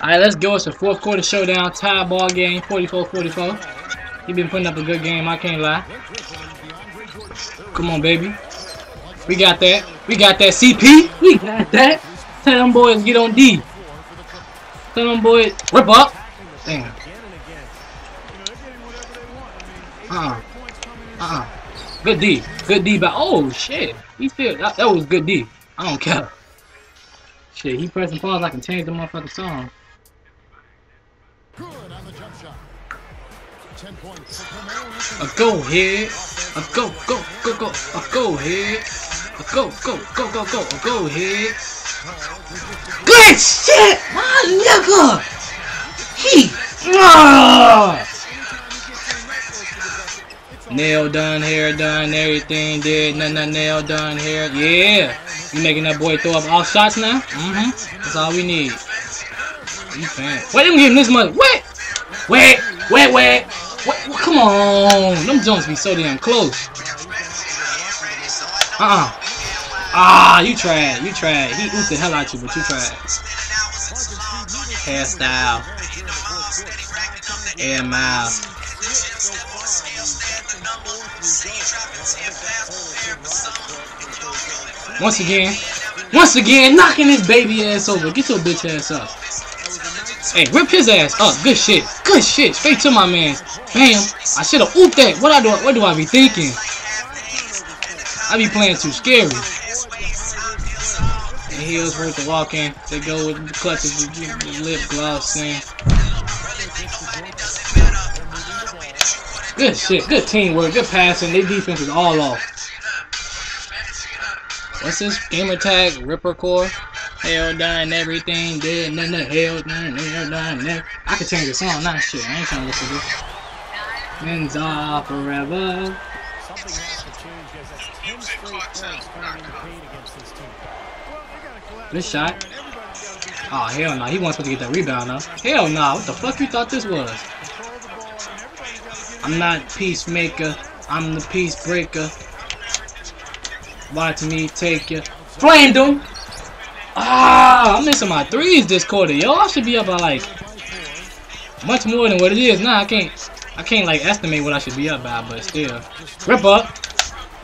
Alright, let's go. It's a fourth quarter showdown. Tie ball game. 44-44. He been putting up a good game. I can't lie. Come on, baby. We got that. We got that CP. We got that. Tell them boys get on D. Tell them boys rip up. Damn. Uh-uh. Uh-uh. Good D. Good D, but oh shit. He still that, that was good D. I don't care. Shit, he pressing pause, I can change the motherfucking song. Good on the jump shot. 10 points. A go ahead. A go, go, go, go. A go ahead. A go, go, go, go, go. A go ahead. Good shit, my nigga. He. Ah! Nail done, hair done, everything did. Nothing but nail done, hair. Yeah. You making that boy throw up all shots now? Mm-hmm. That's all we need. You fan. Wait, them give this much. Wait. Wait. Wait. Wait, come on. Them Jones be so damn close. Uh-uh. Ah, you tried. You tried. He ooped the hell out you, but you tried. Hairstyle. Air mile. Once again. Once again, knocking this baby ass over. Get your bitch ass up. Hey, rip his ass up. Good shit. Good shit. Straight to my man. Bam. I should have ooped that. What I do? What do I be thinking? I be playing too scary. And heels worth the walk in. They go with the clutches, the, the lip gloss in. Good shit. Good teamwork. Good passing. Their defense is all off. What's this? Gamer tag? Ripper core? Hell done everything dead, none the hell done, hell done. I could change the song, not shit. I ain't trying to listen to this. Men's off forever. Something has to change. That's 10 straight in against this team. Good shot. Oh hell no, he wants to get that rebound now. Hell no, what the fuck you thought this was? I'm not peacemaker, I'm the peace breaker. Watch me take you. Flamed him! Ah, I'm missing my threes this quarter, yo. I should be up by like much more than what it is now. I can't, I can't like estimate what I should be up by, but still. Rip up.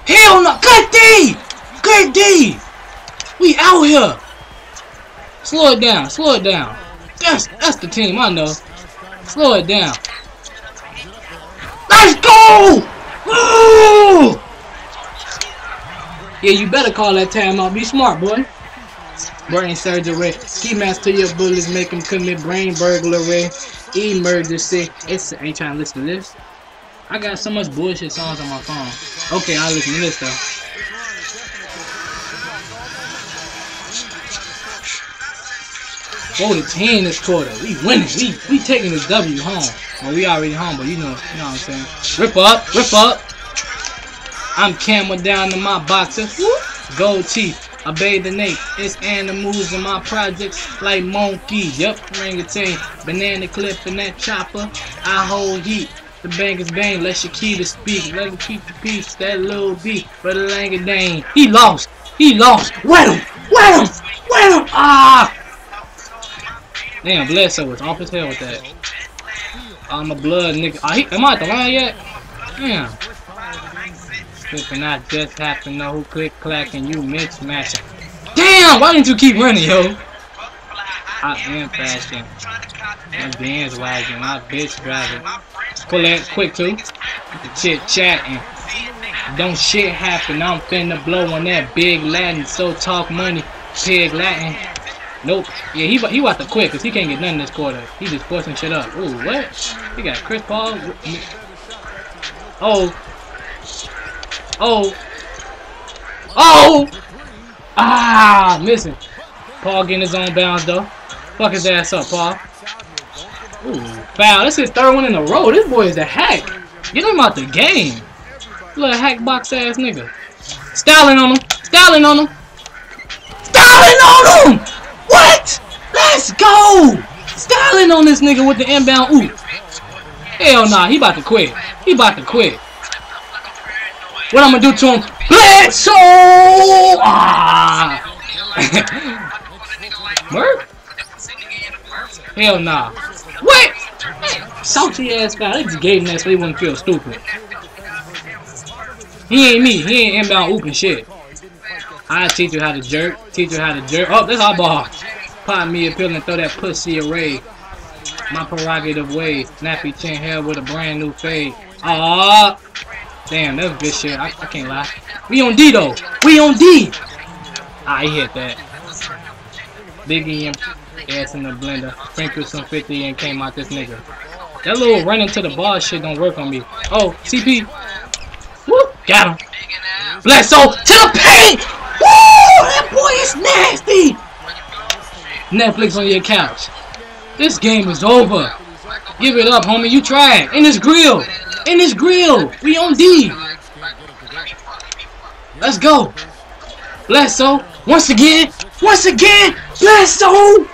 Hell no! Good D! Good D! We out here! Slow it down, slow it down. That's that's the team I know. Slow it down. Let's go! Woo! Yeah, you better call that timeout. Be smart, boy. Brain surgery. Ski mask to your bullets, make them commit brain burglary. Emergency. It's ain't trying to listen to this. I got so much bullshit songs on my phone. Okay, I'll listen to this though. Oh, Four to ten this quarter. We winning. We we taking this W home. Well, we already home, but you know, you know what I'm saying. Rip up, rip up. I'm camel down to my boxer. Gold teeth. I bathe the nape. It's animals in my projects like monkey. Yup, orangutan. Banana clip in that chopper. I hold heat. The bangers bang. Let Shakita speak. Let him keep the peace. That little beat. Brother Langadane. He lost. He lost. Wet him. Wet him. Wet him. Ah. Damn, Bledsoe was off his hell with that. I'm a blood nigga. He, am I at the line yet? Damn. Flipping I just happen to know who click clack and you mix matching. Damn, why didn't you keep running, yo? I am fashion. My band's wagging, my bitch driving. Pull that quick too. Chit chatting. Don't shit happen, I'm finna blow on that big Latin, so talk money, pig Latin. Nope. Yeah, he he about to quit because he can't get nothing this quarter. He just forcing shit up. Ooh, what? He got Chris Paul. Oh. Oh. Oh! Ah, missing. Paul getting his own bounce though. Fuck his ass up, Paul. Ooh, foul. This is his third one in a row. This boy is a hack. Get him out the game. Little hack box ass nigga. Styling on him. Styling on him. Styling on him! What? Let's go! Styling on this nigga with the inbound. Ooh. Hell nah, he about to quit. He about to quit. What I'm gonna do to him? Bledsoe! Ah! Merc? Hell nah. What? Salty ass guy. They just gave him that so he wouldn't feel stupid. He ain't me. He ain't inbound open shit. I teach you how to jerk. Teach you how to jerk. Oh, that's our ball. Pop me a pill and throw that pussy away. My prerogative way. Nappy chin hair with a brand new fade. Ah, damn, that's good shit. I, I can't lie. We on D though. We on D. I hit that. Biggie and ass in the blender. Sprinkled some 50 and came out this nigga. That little running to the ball shit don't work on me. Oh, CP. Woo, got him. Bledsoe to the paint. Woo, that boy is nasty. Netflix on your couch. This game is over. Give it up, homie. You tried. In this grill. In this grill. We on D. Let's go. Bledsoe. Once again. Once again. Bledsoe.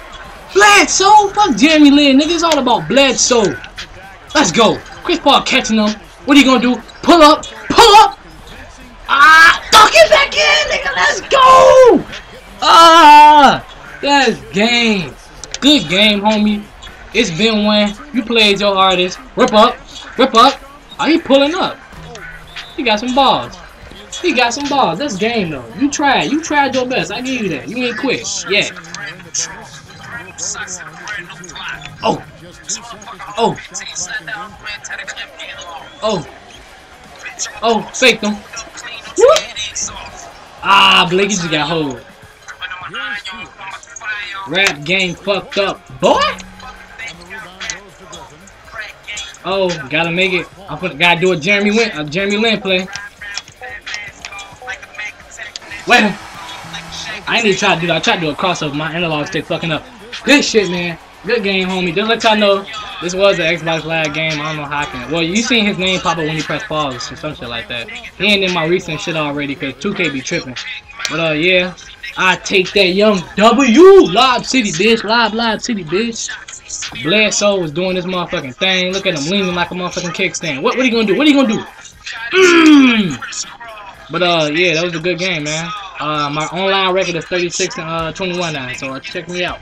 Bledsoe. Fuck Jeremy Lin. Nigga, it's all about Bledsoe. Let's go. Chris Paul catching them. What are you gonna do? Pull up. Pull up. Ah, duck it back in, nigga. Let's go. Ah, that's game. Good game, homie. It's been one. You played your hardest. Rip up. Rip up. Are you pulling up? He got some balls. He got some balls. That's game though. You tried. You tried your best. I give you that. You ain't quit. Yeah. Oh. Oh. Oh. Oh, Fake them. Ah, Blakey just got hold. Rap game fucked up. Boy! Oh, gotta make it. I put gotta do a Jeremy Lin a Jeremy Lin play. Wait I ain't even try to do that. I tried to do a crossover. My analog stick fucking up. Good shit, man. Good game, homie. Just let y'all know, this was an Xbox Live game. I don't know how I can. Well, you seen his name pop up when you press pause or some shit like that. He ain't in my recent shit already because 2K be tripping. But, uh, yeah. I take that young W. Live City, bitch. Live, live City, bitch. Bledsoe was doing this motherfucking thing. Look at him leaning like a motherfucking kickstand. What, what are you gonna do? What are you gonna do? Mm. But, uh, yeah, that was a good game, man. Uh, my online record is 36 and uh, 21 now, so check me out.